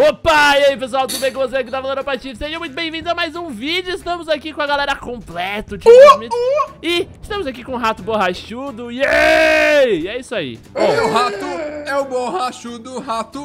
Opa, e aí pessoal, tudo bem com você que tá falando a partir? Sejam muito bem-vindos a mais um vídeo, estamos aqui com a galera completa, o time dos mitos. E estamos aqui com o Rato Borrachudo, yay! E é isso aí. É o rato, é o borrachudo rato.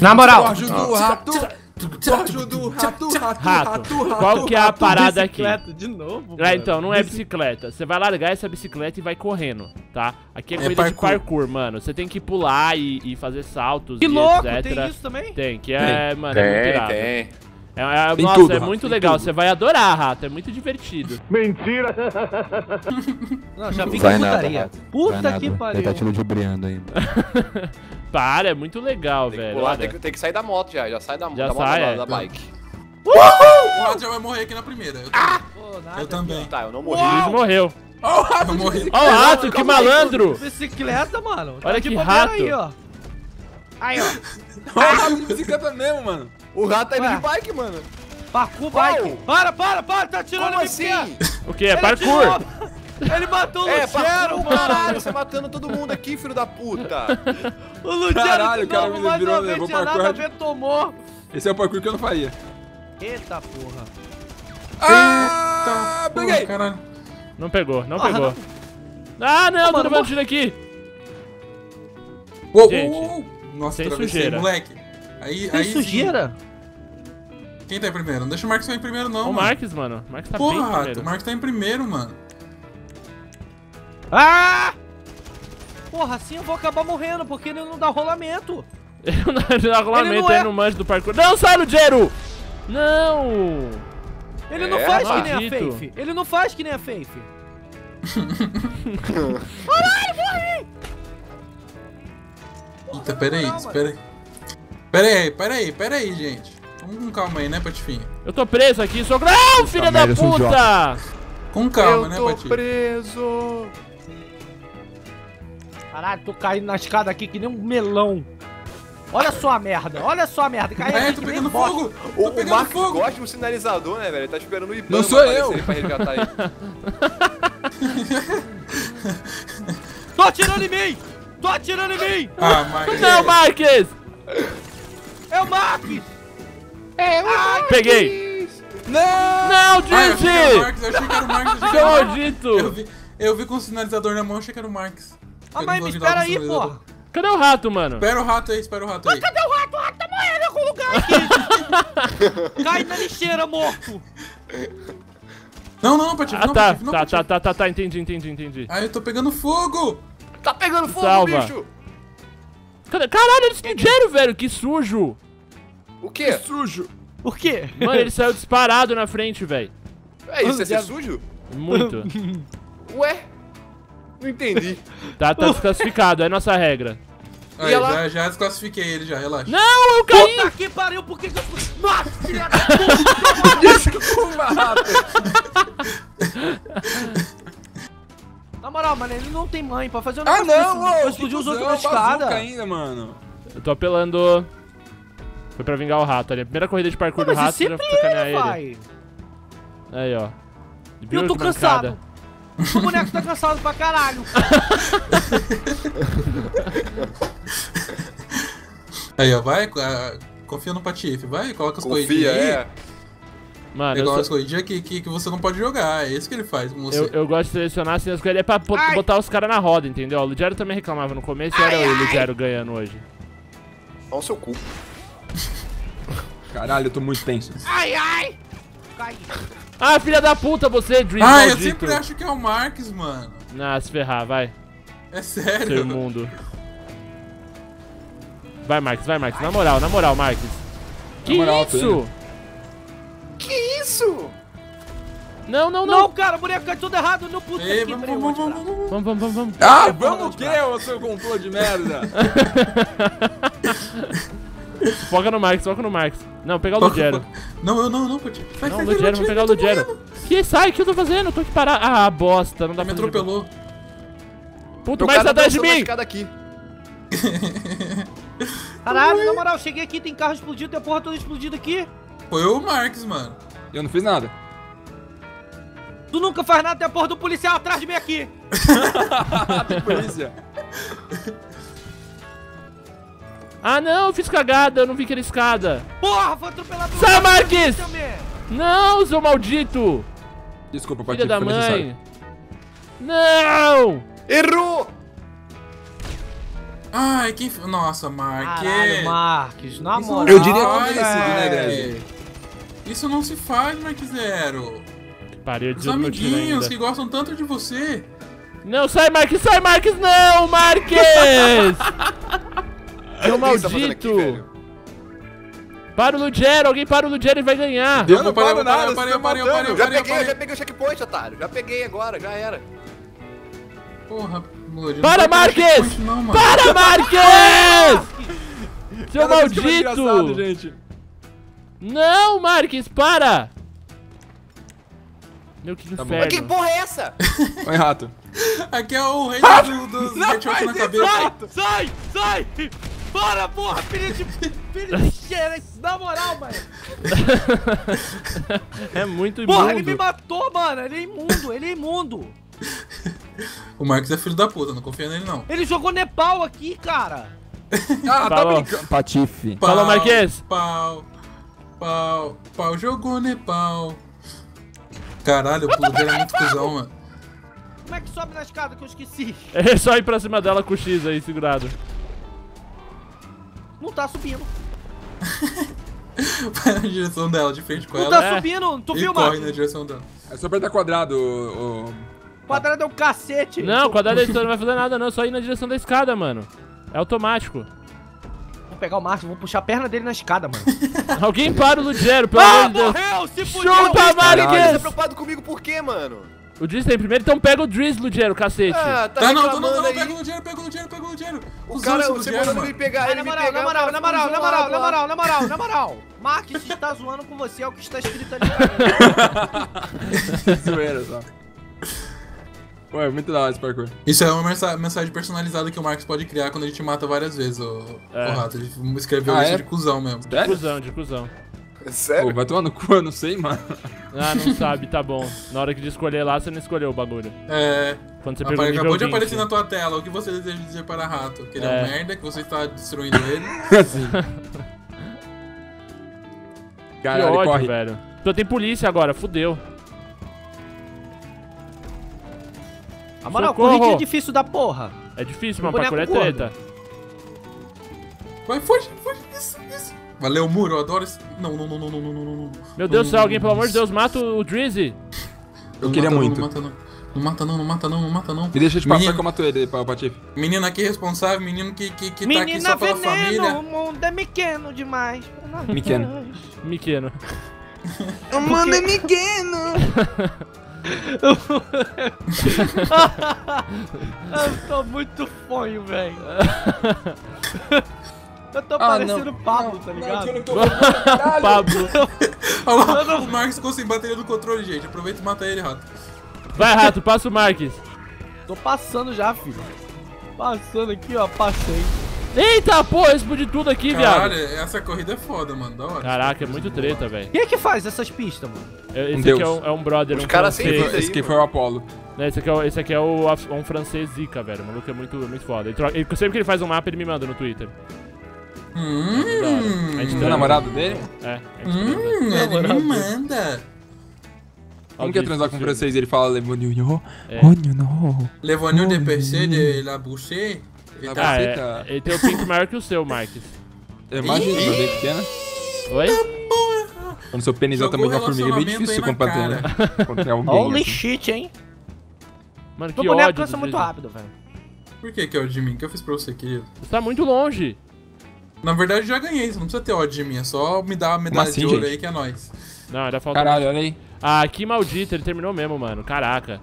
Na moral, Borrachudo rato. Rato, rato, Rato, rato, rato. qual que é a rato. parada aqui? bicicleta de novo. Ah, então, não é bicicleta. Você vai largar essa bicicleta e vai correndo, tá? Aqui é É corrida de parkour. parkour, mano. Você tem que pular e, e fazer saltos Que e louco, etc. tem isso também? Tem, que é, mano, é muito Tem, irado. tem. É, é- nossa, tudo, é Rato, muito legal. tudo. Você vai adorar, Rato. É muito divertido. Não, já vi que Vai nada, putaria. Rato. Vai Puta nada. que pariu. Ele tá te ludibriando ainda. Para, é muito legal, Tem que, velho. pular, olha. tem, que, tem que sair da moto já, já sai da, Já da sai, moto é. da, da bike. O rato já vai morrer aqui na primeira. Eu, Pô, nada eu também. Tá, eu não O morri. Luiz morreu. Ó, o rato eu morri. Ó o rato, que malandro! Bicicleta, mano. Tá Olha que rato. Aí, ó. Aí, ó. Ó, o rato de bicicleta mesmo, mano. O rato tá indo Ué. de bike, mano. Parkour bike. Para, para, para. Tá tirando Como assim? O que? É Ele parkour? Ele matou o É, Luciano, parkour, mano. caralho, você matando todo mundo aqui, filho da puta. O Luciano Caralho, de o cara novo, me mais virou, uma vez, tinha nada a ver, tomou. Esse é o parkour que eu não faria. Eita porra. Ah, peguei. Não pegou, não Ah, pegou. não. Ah, não, tô mano, levando tiro aqui. Uou, Gente, uou, uou. Nossa, sem travessei, sujeira. moleque. Aí, Tem aí sim. sujeira? Quem tá em primeiro? Não deixa o Marcos ir em primeiro, não. O mano. Marques, mano. O Marques tá bem Porra, rato, primeiro. o Marcos tá em primeiro, mano. Ah! Porra, assim eu vou acabar morrendo, porque ele não dá rolamento. Ele não dá rolamento Ele não é- aí no manjo do parkour. Não, sai, Lugero! Não! Ele não É, faz que nem a. Faith. Ele não faz que nem a Faith. Eita, pera aí, moral, espera aí. Pera aí, pera aí, pera aí, gente. Vamos com calma aí, né, Patifinha? Eu tô preso aqui, sou... Não, filha da merda, eu sou um puta! Com calma, eu né, tô Pati? preso. Caralho, tô caindo na escada aqui que nem um melão. Olha só a merda, olha só a merda. Cai É, aqui tô que nem pegando bosta. fogo! O, Tô o pegando Marcos fogo! gosta de um sinalizador, né, velho? Ele tá esperando o Ibama Não sou aparecer eu. pra resgatar ele. Tô atirando em mim! Tô atirando em mim! Ah, Marcos. Não, Marques! É o Marcos! Peguei! Não! Não, Ah, eu achei que era o Dizzy! Marcos, eu achei que era o Marcos, eu achei que era o. Eu maldito! vi, eu vi com o sinalizador na mão, eu achei que era o Marcos. Ah, Eu mas não me espera o aí, porra! Cadê o rato, mano? Espera o rato aí, espera o rato aí. Cadê o rato? O rato tá morrendo em algum lugar aqui! Cai na lixeira, morto! Não, não, Patife, Ah, não, tá, Patife, não, tá, Patife. tá, tá, tá, tá, entendi, entendi, entendi. Ah, eu tô pegando fogo! Tá pegando fogo, Salva. bicho. Cadê? Caralho, eles explodiram, velho, que sujo! O quê? Sujo! O quê? Mano, ele saiu disparado na frente, velho. É isso, é ser sujo? Muito. Ué? Não entendi. Tá, tá desclassificado, é nossa regra. Aí, ela- já, já desclassifiquei ele, já, relaxa. Não, eu caí! Puta que pariu, por que que eu. Nossa, filha da puta! Desculpa, moral, mano, ele não tem mãe pra fazer um Ah, negócio não, desse, ô! explodir os outros na escada. ainda, mano. Eu tô apelando. Foi pra vingar o rato ali. A primeira corrida de parkour Pô, do rato, já sacanear ele, vai? Aí, ó. Eu tô cansado. O boneco tá cansado pra caralho. Aí, ó, vai, ah, confia no Patife, vai, coloca as Confia, corridinhas aí. é. Mano, eu, Igual sou- as corridinhas que, que, que você não pode jogar, é isso que ele faz com você. eu, eu gosto de selecionar assim as coisas. É pra Ai. botar os caras na roda, entendeu? O Lugero também reclamava no começo e era eu, o Lugero ganhando hoje. Olha o seu cu. Caralho, eu tô muito tenso. Ai, ai! Cai. Ah, filha da puta, você, Dream Ah, eu sempre acho que é o Marques, mano. Ah, se ferrar, vai. É Seu sério. imundo. Vai, Marques, vai, Marques. Na moral, na moral, Marques. Que moral, isso? Isso? Não, não, Não, não. cara, o boneco cai tudo errado no puta Ei, que vamos, pariu, vamos, vou vamos, vamos, vamos. Vamos, vamos, vamos, vamos. Ah, vamos o quê, ô seu complô de merda? Foca no Marques, foca no Marques. Não, pegar o Lugero. Não, eu não, não, Patife. Vai, Não, vai, Lugero, vai, pegar o Lugero. Que sai, o que eu tô fazendo? Eu tô aqui parado. Ah, bosta, não dá Me pra fazer. atropelou. Puto, mais atrás de mim! aqui. Caralho, na moral, cheguei aqui, tem carro explodido, tem a porra toda explodida aqui. Foi o Marques, mano. Eu não fiz nada. Tu nunca faz nada, tem a porra do policial atrás de mim aqui. Polícia. Ah, não, eu fiz cagada, eu não vi que era escada. Porra, foi atropelado Sai, Marques! Não, seu maldito! Desculpa, Filha Patife, da mãe! Não! Errou! Ai, quem. Nossa, Mark. Caralho, Marques, na moral. Eu diria que faz, merecido, né, velho. Isso não se faz, Mark Zero. Parei de Os amiguinhos ainda. que gostam tanto de você. Não, sai, Marques, sai, Marques, não, Marques! Seu tá aqui, maldito! para o Lugero, alguém para o Lugero e vai ganhar. Eu não paro nada, parei, tá parei, matando. parei, Eu já parei, peguei, eu parei. já peguei o checkpoint, otário. Já peguei agora, já era. Porra, Blood. Para, Marques! Não, mano. Para, Marques! Seu Cada vez que mais engraçado, maldito! Não, Marques, para! Meu, que Tá bom. Mas que inferno. porra é essa? Oi, rato. Aqui é o rei do, dos headshots na cabeça. Sai, sai! Para, porra, filho de... Filho de xerex, na moral, mano. É muito Porra, ele me imundo. matou, mano. Ele é imundo, ele é imundo. O Marcos é filho da puta, não confia nele não. Ele jogou Nepal aqui, cara. Ah, tá brincando. Patife. Pau, Falou, Marquês. Pau, pau, pau, jogou, né, pau. Caralho, o Pluger é muito cuzão, mano. Como é que sobe na escada que eu esqueci? É só ir pra cima dela com o X aí, segurado. Não tá subindo. Vai na direção dela, de frente com Não ela. tá É. subindo. Tu viu, corre mano? na direção dela. É só apertar quadrado, o... o- Quadrado é um cacete. Não, quadrado editor não vai fazer nada não, é só ir na direção da escada, mano. É automático. Vou pegar o Márcio, vou puxar a perna dele na escada, mano. Alguém para o Lugero, pelo ah, amor de Deus. morreu! Se fudeu! Chuta, Você tá preocupado comigo por quê, mano? O Driz tem primeiro, então pega o Driz, Lugero, cacete. Ah, tá Tá, não, não, não, aí. pega o dinheiro, pega o dinheiro, pega o dinheiro. O cara, você mandando ele pegar, ele na me moral, pegar. na moral, na moral, na moral, na moral, na moral, na moral. Marques está zoando com você, é o que está escrito ali. Zoeira só. Ué, muito da hora esse parkour. Isso é uma mensa- mensagem personalizada que o Marcos pode criar quando ele te mata várias vezes, ô, É. ô rato. Ele escreveu Ah, isso é? de cuzão mesmo. De Sério? cuzão, de cuzão. Sério? Pô, vai tomar no cu, eu não sei, mano. Ah, não sabe, tá bom. Na hora que de escolher lá, você não escolheu o bagulho. É. Quando você pegou o Apare- nível Acabou de 20. aparecer na tua tela. O que você deseja dizer para rato? Que ele é, É. um merda, que você está destruindo ele. Que Caralho, ódio, corre. velho. Então tem polícia agora, fudeu. Na moral, Socorro. corrida é difícil da porra. É difícil, mano, parkour é treta. Vai, foge, foge. Isso, isso. Valeu, muro. Eu adoro esse. Não, não, não, não, não, não, não, não. Meu Deus do céu, alguém, pelo amor de Isso. Deus, mata o Drizzy. Eu Não queria mata, muito. Não, mata, não. Não mata, não, não mata, não, não mata, não. Me deixa te passar Menino- que eu mato ele, pa- Patife. Menino aqui responsável, menino que, que, que tá aqui Menina só pela veneno, família. o mundo é pequeno demais. Pequeno. Miqueno. O mundo é pequeno. Eu tô muito fonho, velho. Eu tô Ah, parecendo não. Pablo, tá ligado? Pablo. Olha lá, o Marcos ficou sem bateria do controle, gente. Aproveita e mata ele, rato. Vai, rato, passa o Marques. Tô passando já, filho. Passando aqui, ó, passei. Eita, porra, explodiu tudo aqui, Caralho, viado. essa corrida é foda, mano. Da hora. Caraca, é muito treta, velho. Quem é que faz essas pistas, mano? É- Esse Um aqui é um, é um brother, Os um caras sem francês. vida. Esse aqui aí, foi o Apollo. Esse aqui é, o- esse aqui é o, af- um francês zica, velho. O maluco é muito, muito foda. Ele troca- ele- sempre que ele faz um mapa, ele me manda no Twitter. Hum, A gente Você é transa. namorado dele? É, hum, ele me manda. Como que é transar com francês e ele fala Lemonio? É. Não. Levou-lhe de PC de la boucher. Ele Ah, tá... Ah, é, ele tem o pink maior que o seu, Marques. Imagina, mas bem pequena. Oi? Quando seu pênis é o Jogou tamanho de uma formiga, é bem difícil na combater, né? Contra alguém. Holy assim. shit, hein? Mano, que Meu boneco ódio. cansa muito rápido, velho. Por que que é ódio de mim? O que eu fiz pra você, querido? Você tá muito longe. Na verdade, eu já ganhei. Você não precisa ter ódio de mim. É só me dar a medalha assim, de ouro gente? aí que é nóis. Não, ainda falta... Caralho, olha aí. Ah, que maldito, ele terminou mesmo, mano. Caraca.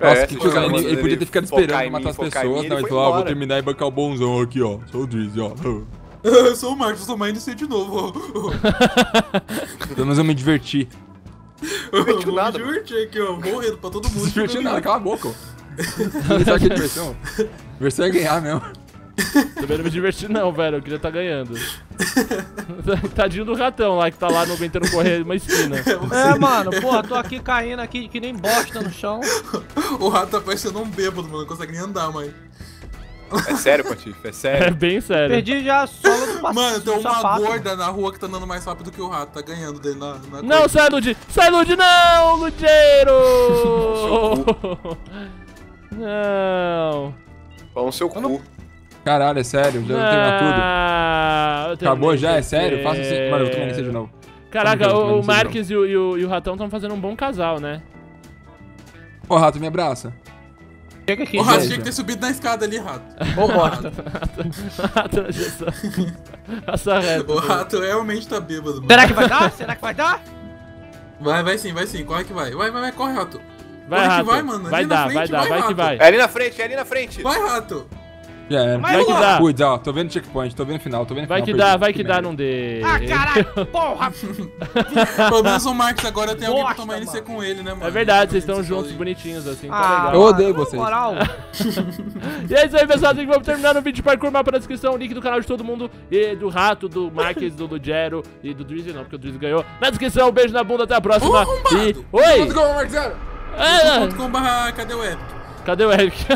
Nossa, É, que tipo, cuzão, ele, ele podia ter ficado esperando mim, matar as pessoas, mim, não. Ele foi falou, ah, vou terminar e bancar o bonzão aqui, ó. Sou o Drizzy, ó. Eu sou o Marcos, eu sou mais inocente de novo. Pelo menos eu me diverti. Eu vou nada, me divertir aqui, ó. Morrendo pra todo mundo. Não se divertiu nada, cala a boca, que é diversão? Diversão é ganhar mesmo. Também não me diverti não, velho. Eu queria estar ganhando. Tadinho do ratão lá, que tá lá não aguentando correr uma esquina. É, mano, porra, tô aqui caindo aqui que nem bosta no chão. O rato tá parecendo um bêbado, mano. Não consegue nem andar, mas. É sério, Patife, é É sério. bem sério. Perdi já a sola do passo Mano, tem uma sapato. gorda na rua que tá andando mais rápido que o rato. Tá ganhando dele na, na Não, corrida. sai, Lud! Sai, Lud, não, Ludeiro! não. Pão no seu cu. Caralho, é sério, já tudo. Ah, eu Acabou já? É sério? Faça assim. Mano, eu vou tomar de novo. Caraca, o, o Marques e o, e, o, e o Ratão estão fazendo um bom casal, né? Ô, rato, me abraça. Chega aqui, O rato tinha que ter subido na escada ali, rato. Ô, bosta. Ratão, já Passa reto. O rato realmente tá bêbado, mano. Será que vai dar? Será que vai dar? Vai, vai sim, vai sim. Corre que vai. Vai, vai, vai, corre, rato. Vai, Corre que Rato. vai, mano. Vai Ali na dar, frente, vai dar, vai, vai que Rato. vai. É ali na frente, é ali na frente. Vai, rato. Já era. Vai, Vai que dá. Cuide, ó, tô vendo checkpoint, tô vendo final, tô vendo Vai final. que dá, vai que dá, merda. não dê. Ah, caralho, porra. Pelo menos o Marcos agora tem alguém pra Bosta, tomar NC com ele, né, mano? É verdade, vocês estão juntos, ali. bonitinhos, assim, tá Ah, legal. Eu odeio vocês. Na moral. E é isso aí, pessoal. Assim que vamos terminar no vídeo de parkour. Mapa na descrição, o link do canal de todo mundo. E do Rato, do Marques, do Lugero e do Drizzy, não, porque o Drizzy ganhou. Na descrição, um beijo na bunda, até a próxima. Arrombado! e. Oi! Ah, Ponto com barra, cadê o Epic? cadê o Eric?